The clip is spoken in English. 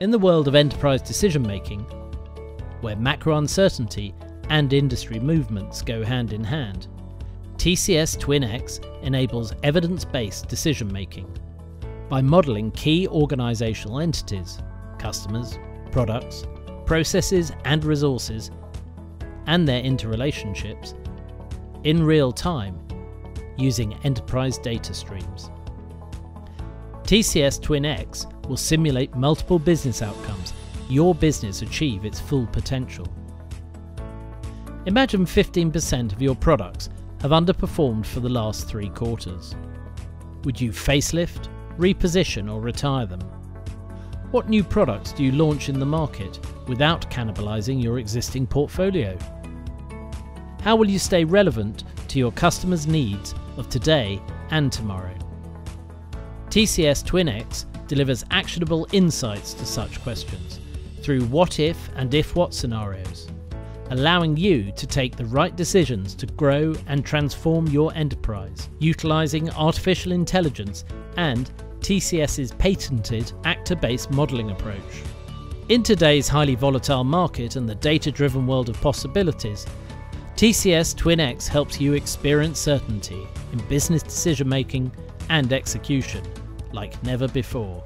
In the world of enterprise decision making, where macro uncertainty and industry movements go hand in hand, TCS TwinX enables evidence based decision making by modelling key organisational entities, customers, products, processes, and resources, and their interrelationships in real time using enterprise data streams. TCS TwinX will simulate multiple business outcomes your business achieve its full potential. Imagine 15% of your products have underperformed for the last three quarters. Would you facelift, reposition, or retire them? What new products do you launch in the market without cannibalizing your existing portfolio? How will you stay relevant to your customers' needs of today and tomorrow? TCS TwinX delivers actionable insights to such questions through what if and if what scenarios allowing you to take the right decisions to grow and transform your enterprise, utilizing artificial intelligence and TCS's patented actor based modeling approach. In today's highly volatile market and the data driven world of possibilities, TCS TwinX helps you experience certainty in business decision making and execution like never before.